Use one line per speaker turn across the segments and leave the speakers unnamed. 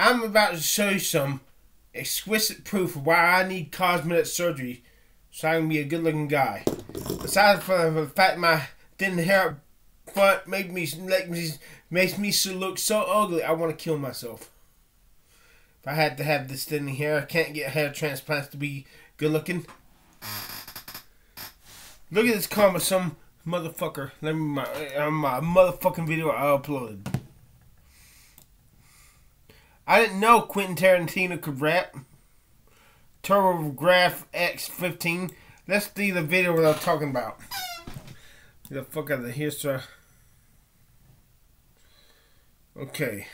I'm about to show you some exquisite proof of why I need cosmetic surgery so I can be a good looking guy. Aside from the fact my thin hair up front make me, make me makes me look so ugly, I want to kill myself. If I had to have this thin hair, I can't get hair transplants to be good looking. Look at this comment, some motherfucker. Let me my, uh, my motherfucking video I uploaded. I didn't know Quentin Tarantino could rap. TurboGrafx X15. Let's see the video what I'm talking about. Get the fuck out of here, sir. Okay.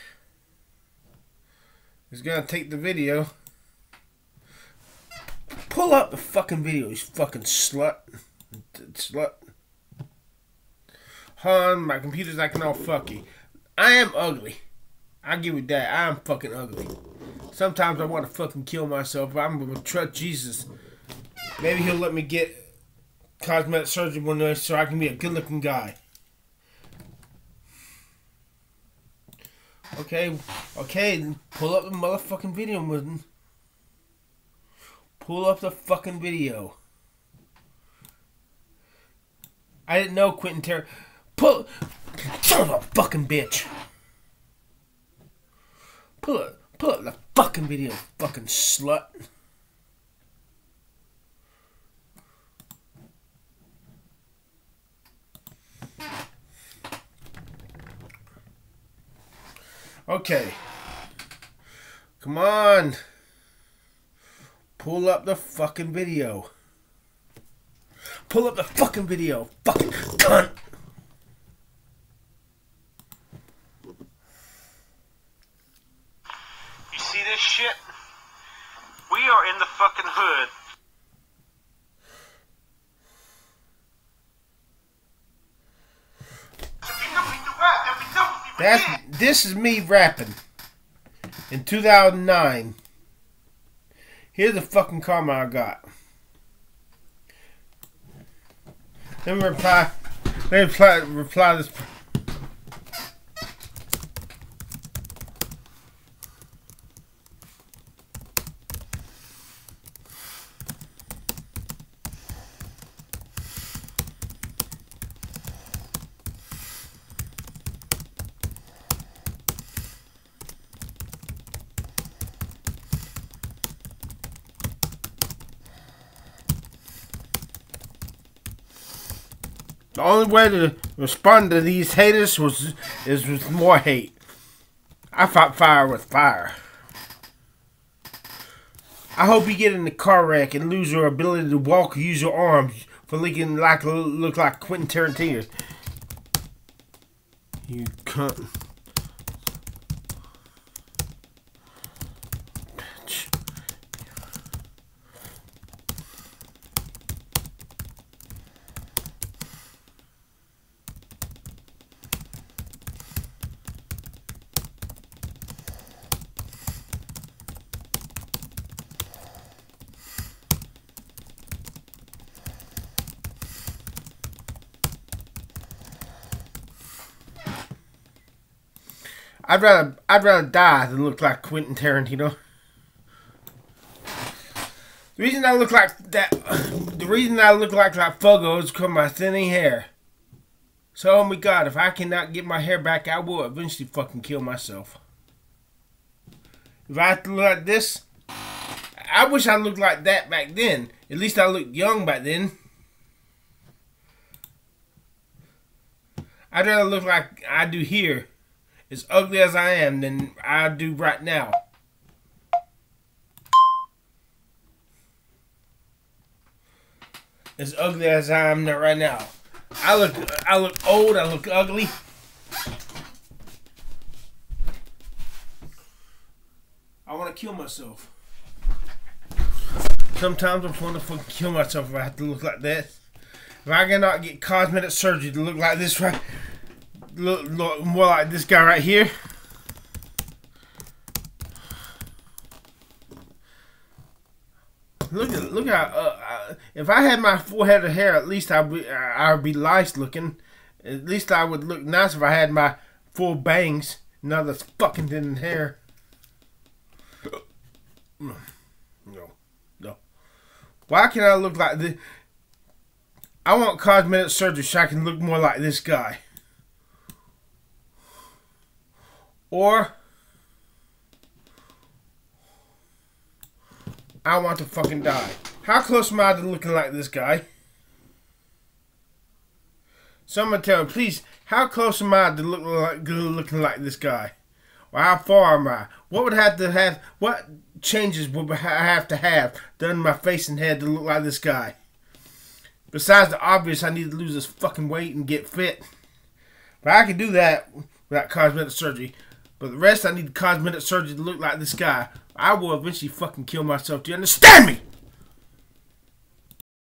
He's gonna take the video. Pull up the fucking video, you fucking slut. Slut. Hon, my computer's acting all fucky. I am ugly. I give it that. I am fucking ugly. Sometimes I want to fucking kill myself, but I'm gonna trust Jesus. Maybe he'll let me get cosmetic surgery one day so I can be a good looking guy. Okay, okay, pull up the motherfucking video, Wooden. Pull up the fucking video. I didn't know Quentin Ter. Pull. Son of a fucking bitch. Pull up, pull up the fucking video, fucking slut. Okay. Come on. Pull up the fucking video. Pull up the fucking video. Fucking cunt.
You see this shit? We are in the fucking hood.
That's this is me rapping in 2009. Here's the fucking karma I got. Let me reply. Let me reply, reply this. The only way to respond to these haters was is with more hate. I fought fire with fire. I hope you get in the car wreck and lose your ability to walk or use your arms for looking like look like Quentin Tarantino. You cunt. I'd rather I'd rather die than look like Quentin Tarantino. The reason I look like that, the reason I look like that Fuggo is because my thinning hair. So, oh my God, if I cannot get my hair back, I will eventually fucking kill myself. If I look like this, I wish I looked like that back then. At least I looked young back then. I'd rather look like I do here as ugly as I am than I do right now. As ugly as I am right now. I look I look old, I look ugly. I want to kill myself. Sometimes I'm want to fucking kill myself if I have to look like that. If I cannot get cosmetic surgery to look like this right look, look more like this guy right here. Look at look at uh, uh, if I had my full head of hair, at least I'd be I'd be nice looking. At least I would look nice if I had my full bangs, not this fucking thin hair. No, no. Why can't I look like this? I want cosmetic surgery so I can look more like this guy. Or I want to fucking die. How close am I to looking like this guy? Someone tell me, please, how close am I to look like looking like this guy? Or how far am I? What would have to have? What changes would I have to have done my face and head to look like this guy? Besides the obvious, I need to lose this fucking weight and get fit. But I can do that without cosmetic surgery. But the rest, I need cosmetic surgery to look like this guy. I will eventually fucking kill myself. Do you understand me?